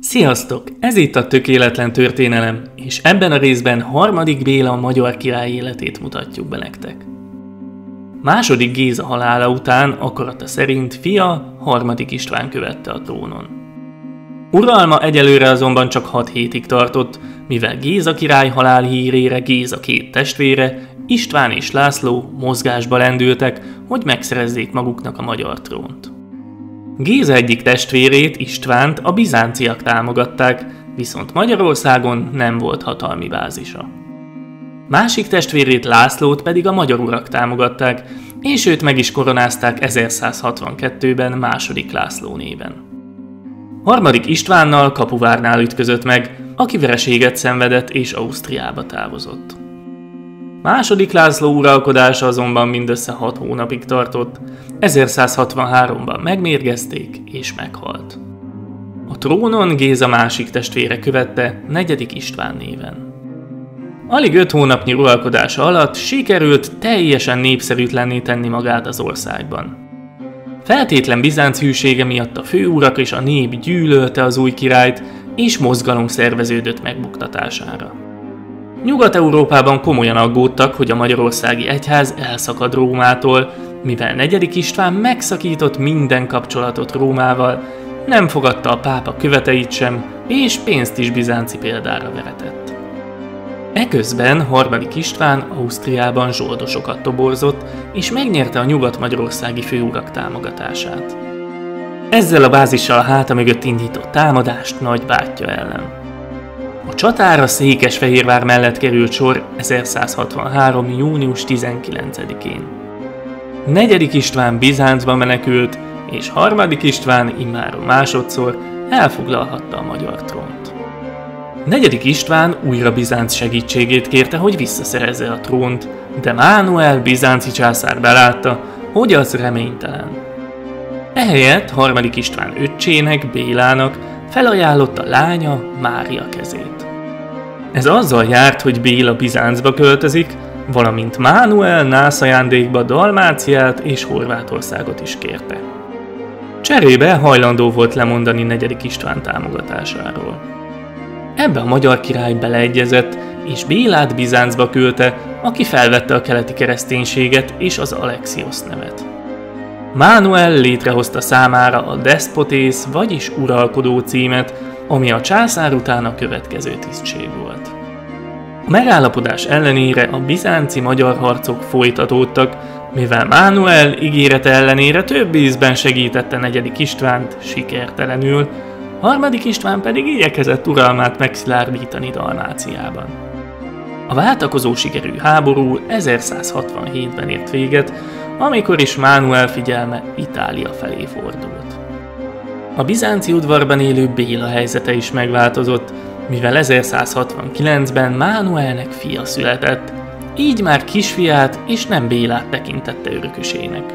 Sziasztok! Ez itt a Tökéletlen Történelem, és ebben a részben harmadik Béla magyar király életét mutatjuk be nektek. Második Géza halála után akarata szerint fia harmadik István követte a trónon. Uralma egyelőre azonban csak 6 hétig tartott, mivel Géza király halál hírére Géza két testvére, István és László mozgásba lendültek, hogy megszerezzék maguknak a magyar trónt. Géza egyik testvérét, Istvánt a bizánciak támogatták, viszont Magyarországon nem volt hatalmi bázisa. Másik testvérét Lászlót pedig a magyar urak támogatták, és őt meg is koronázták 1162-ben második László néven. Harmadik Istvánnal Kapuvárnál ütközött meg, aki vereséget szenvedett és Ausztriába távozott. Második László uralkodása azonban mindössze 6 hónapig tartott, 1163-ban megmérgezték és meghalt. A trónon Géza másik testvére követte, negyedik István néven. Alig öt hónapnyi uralkodása alatt sikerült teljesen népszerűtlenné tenni magát az országban. Feltétlen Bizánc hűsége miatt a főurak és a nép gyűlölte az új királyt, és mozgalom szerveződött megbuktatására. Nyugat-Európában komolyan aggódtak, hogy a magyarországi egyház elszakad Rómától, mivel negyedik István megszakított minden kapcsolatot Rómával, nem fogadta a pápa követeit sem, és pénzt is bizánci példára veretett. Eközben harmadik István Ausztriában zsoldosokat toborzott, és megnyerte a nyugat-magyarországi főurak támogatását. Ezzel a bázissal a háta mögött indított támadást nagy bátyja ellen. A csatára Székesfehérvár mellett került sor 1163. június 19-én. Negyedik István Bizáncba menekült, és harmadik István immáron másodszor elfoglalhatta a magyar trónt. Negyedik István újra Bizánc segítségét kérte, hogy visszaszerezze a trónt, de Mánuel bizánci császár belátta, hogy az reménytelen. Ehelyett harmadik István öccsének, Bélának felajánlotta lánya Mária kezét. Ez azzal járt, hogy Béla Bizáncba költözik, valamint Mánuel nász ajándékba Dalmáciát és Horvátországot is kérte. Cserébe hajlandó volt lemondani negyedik István támogatásáról. Ebbe a magyar király beleegyezett, és Bélát Bizáncba küldte, aki felvette a keleti kereszténységet és az Alexios nevet. Mánuel létrehozta számára a despotész, vagyis uralkodó címet, ami a császár után a következő tisztség volt. Megállapodás ellenére a bizánci magyar harcok folytatódtak, mivel Mánuel ígérete ellenére több ízben segítette negyedik Istvánt sikertelenül, harmadik István pedig igyekezett uralmát megszilárdítani Dalmáciában. A váltakozó sikerű háború 1167-ben ért véget, amikor is Mánuel figyelme Itália felé fordult. A bizánci udvarban élő Béla helyzete is megváltozott, mivel 1169-ben Mánuelnek fia született, így már kisfiát és nem Bélát tekintette örökösének.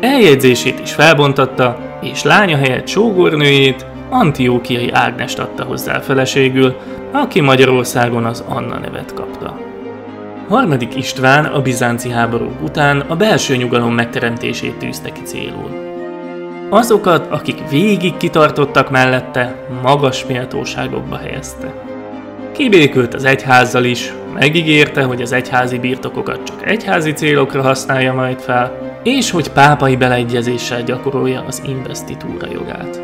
Eljegyzését is felbontatta, és lánya helyett sógornőjét, Antiókiai Ágnest adta hozzá feleségül, aki Magyarországon az Anna nevet kapta. Harmadik István a bizánci háborúk után a belső nyugalom megteremtését tűzte ki célul. Azokat, akik végig kitartottak mellette, magas méltóságokba helyezte. Kibékült az egyházzal is, megígérte, hogy az egyházi birtokokat csak egyházi célokra használja majd fel, és hogy pápai beleegyezéssel gyakorolja az investitúra jogát.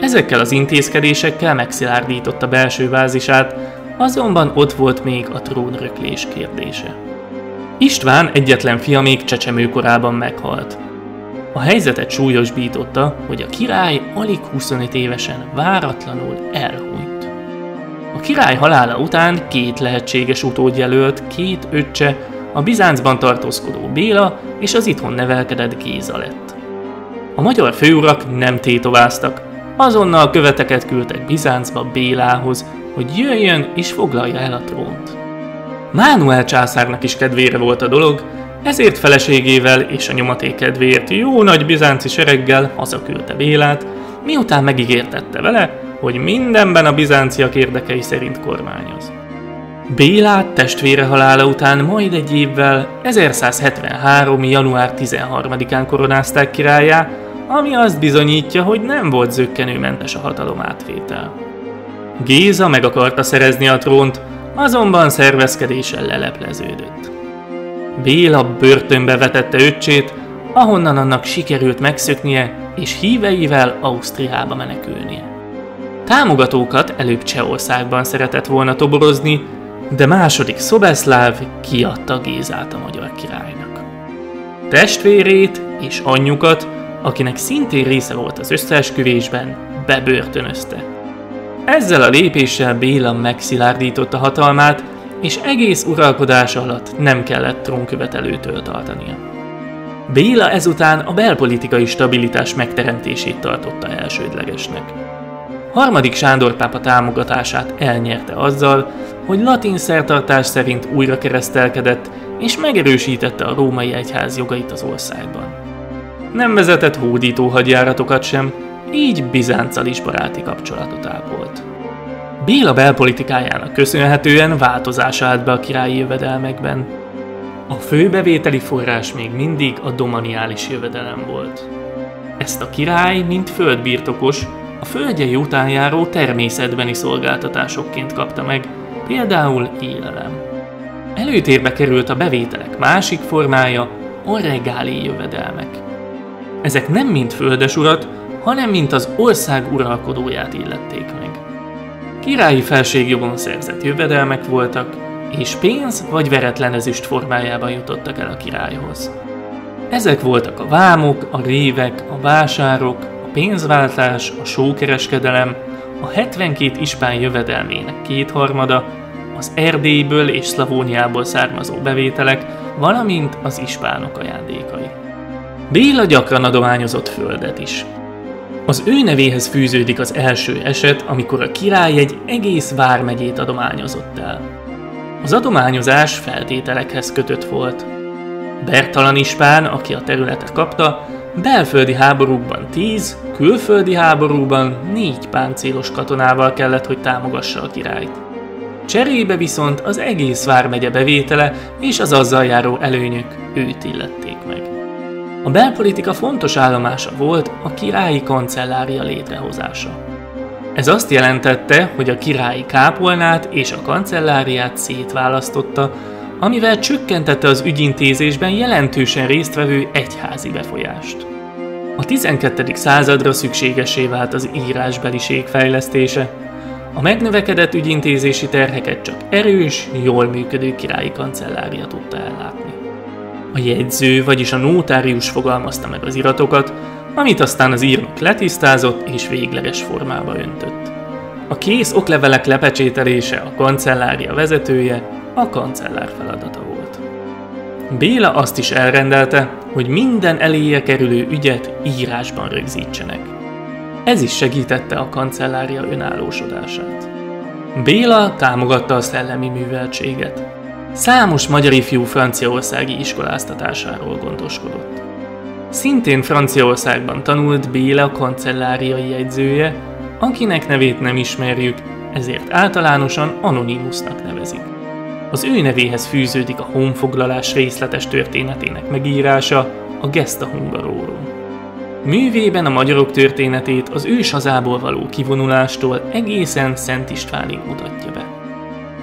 Ezekkel az intézkedésekkel megszilárdította belső bázisát, azonban ott volt még a trónröklés kérdése. István egyetlen fia még csecsemőkorában meghalt. A helyzetet súlyosbította, hogy a király alig 25 évesen váratlanul elhunyt. A király halála után két lehetséges utód jelölt, két öccse, a Bizáncban tartózkodó Béla és az itthon nevelkedett Géza lett. A magyar főurak nem tétováztak, azonnal követeket küldtek Bizáncba Bélához, hogy jöjjön és foglalja el a trónt. Mánuel császárnak is kedvére volt a dolog, ezért feleségével és a nyomaték kedvéért jó nagy bizánci sereggel hazaküldte Bélát, miután megígértette vele, hogy mindenben a bizánciak érdekei szerint kormányoz. Bélát testvére halála után majd egy évvel 1173. január 13-án koronázták királyá, ami azt bizonyítja, hogy nem volt zöggenőmentes a hatalom átvétel. Géza meg akarta szerezni a trónt, azonban szervezkedéssel lelepleződött. Béla börtönbe vetette öccsét, ahonnan annak sikerült megszöknie és híveivel Ausztriába menekülnie. Támogatókat előbb Csehországban szeretett volna toborozni, de második Szobeszláv kiadta Gézát a magyar királynak. Testvérét és anyjukat, akinek szintén része volt az összeesküvésben, bebörtönözte. Ezzel a lépéssel Béla megszilárdította hatalmát, és egész uralkodása alatt nem kellett trónkövetelőtől tartania. Béla ezután a belpolitikai stabilitás megteremtését tartotta elsődlegesnek. Harmadik Sándor pápa támogatását elnyerte azzal, hogy latin szertartás szerint újra keresztelkedett és megerősítette a római egyház jogait az országban. Nem vezetett hódító hadjáratokat sem, így Bizánccal is baráti kapcsolatot ápolt. Béla belpolitikájának köszönhetően változás állt be a királyi jövedelmekben. A fő bevételi forrás még mindig a domaniális jövedelem volt. Ezt a király, mint földbirtokos, a földjei után járó természetbeni szolgáltatásokként kapta meg, például élelem. Előtérbe került a bevételek másik formája, a regáli jövedelmek. Ezek nem mint földesurat, hanem mint az ország uralkodóját illették meg. Királyi felségjogon szerzett jövedelmek voltak, és pénz vagy veretlen ezüst formájában jutottak el a királyhoz. Ezek voltak a vámok, a révek, a vásárok, a pénzváltás, a sókereskedelem, a 72 ispán jövedelmének kétharmada, az Erdélyből és Szlavóniából származó bevételek, valamint az ispánok ajándékai. Béla gyakran adományozott földet is. Az ő nevéhez fűződik az első eset, amikor a király egy egész vármegyét adományozott el. Az adományozás feltételekhez kötött volt. Bertalan Ispán, aki a területet kapta, belföldi háborúkban 10, külföldi háborúban 4 páncélos katonával kellett, hogy támogassa a királyt. Cserébe viszont az egész vármegye bevétele és az azzal járó előnyök őt illették meg. A belpolitika fontos állomása volt a királyi kancellária létrehozása. Ez azt jelentette, hogy a királyi kápolnát és a kancelláriát szétválasztotta, amivel csökkentette az ügyintézésben jelentősen résztvevő egyházi befolyást. A 12. századra szükségesé vált az írásbeliség fejlesztése, a megnövekedett ügyintézési terheket csak erős, jól működő királyi kancellária tudta ellátni. A jegyző, vagyis a nótárius fogalmazta meg az iratokat, amit aztán az írnok letisztázott és végleges formába öntött. A kész oklevelek lepecsételése a kancellária vezetője a kancellár feladata volt. Béla azt is elrendelte, hogy minden eléje kerülő ügyet írásban rögzítsenek. Ez is segítette a kancellária önállósodását. Béla támogatta a szellemi műveltséget. Számos magyar ifjú franciaországi iskoláztatásáról gondoskodott. Szintén Franciaországban tanult Béla kancelláriai jegyzője, akinek nevét nem ismerjük, ezért általánosan Anonymusnak nevezik. Az ő nevéhez fűződik a honfoglalás részletes történetének megírása, a Gesta Hungarorum. Művében a magyarok történetét az ős hazából való kivonulástól egészen Szent Istvánig mutatja be.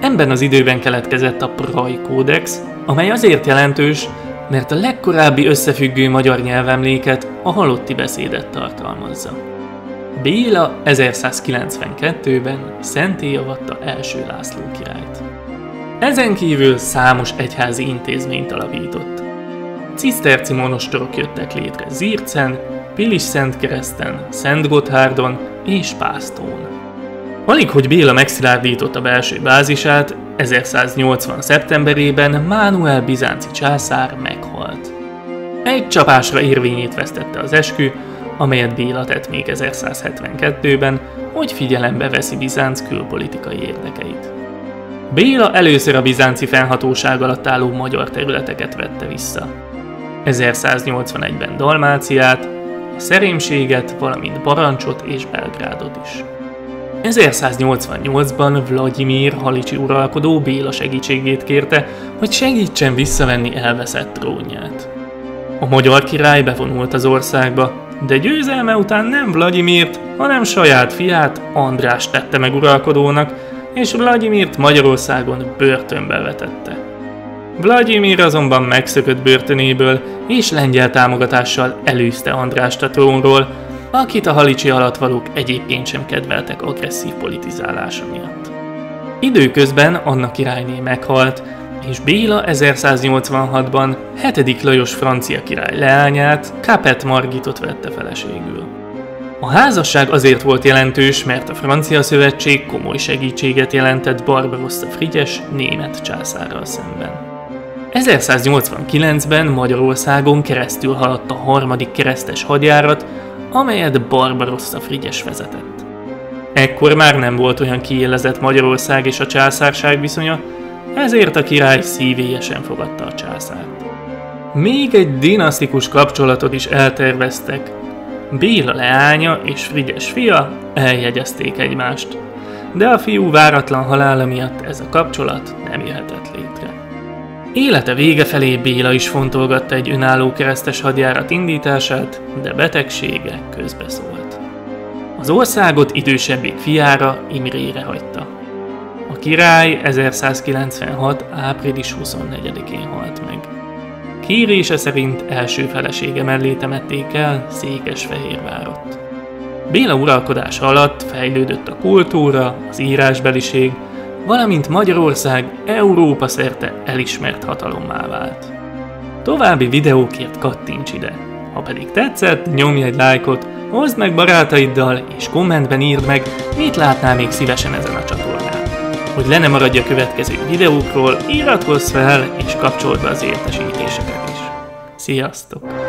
Ebben az időben keletkezett a Praj Kódex, amely azért jelentős, mert a legkorábbi összefüggő magyar nyelvemléket, a halotti beszédet tartalmazza. Béla 1192-ben szenté avatta első László királyt. Ezen kívül számos egyházi intézményt alapított. Ciszterci monostorok jöttek létre Zircen, Pilis Szent Kereszten, Szent Gotthárdon és Pásztón. Alig, hogy Béla megszilárdította belső bázisát, 1180. szeptemberében Mánuel bizánci császár meghalt. Egy csapásra érvényét vesztette az eskü, amelyet Béla tett még 1172-ben, hogy figyelembe veszi Bizánc külpolitikai érdekeit. Béla először a bizánci fennhatóság alatt álló magyar területeket vette vissza. 1181-ben Dalmáciát, a Szerémséget, valamint Barancsot és Belgrádot is. 1188-ban Vladimir halicsi uralkodó Béla segítségét kérte, hogy segítsen visszavenni elveszett trónját. A magyar király bevonult az országba, de győzelme után nem Vladimirt, hanem saját fiát, András tette meg uralkodónak, és Vladimirt Magyarországon börtönbe vetette. Vladimir azonban megszökött börtönéből, és lengyel támogatással elűzte Andrást a trónról, akit a halicsi alatvalók egyébként sem kedveltek agresszív politizálása miatt. Időközben Anna királyné meghalt, és Béla 1186-ban 7. Lajos francia király leányát, Capet Margitot vette feleségül. A házasság azért volt jelentős, mert a francia szövetség komoly segítséget jelentett Barbarossa Frigyes német császárral szemben. 1189-ben Magyarországon keresztül haladt a harmadik keresztes hadjárat, amelyet Barbarossa Frigyes vezetett. Ekkor már nem volt olyan kiélezett Magyarország és a császárság viszonya, ezért a király szívélyesen fogadta a császárt. Még egy dinasztikus kapcsolatot is elterveztek. Béla leánya és Frigyes fia eljegyezték egymást, de a fiú váratlan halála miatt ez a kapcsolat nem jöhetett létre. Élete vége felé Béla is fontolgatta egy önálló keresztes hadjárat indítását, de betegsége közbeszólt. Az országot idősebbik fiára Imrére hagyta. A király 1196. április 24-én halt meg. Kérése szerint első felesége mellé temették el Székesfehérvárot. Béla uralkodása alatt fejlődött a kultúra, az írásbeliség, valamint Magyarország Európa szerte elismert hatalommá vált. További videókért kattints ide. Ha pedig tetszett, nyomj egy lájkot, hozd meg barátaiddal, és kommentben írd meg, mit látnál még szívesen ezen a csatornán. Hogy le ne maradj a következő videókról, iratkozz fel és kapcsold be az értesítéseket is. Sziasztok!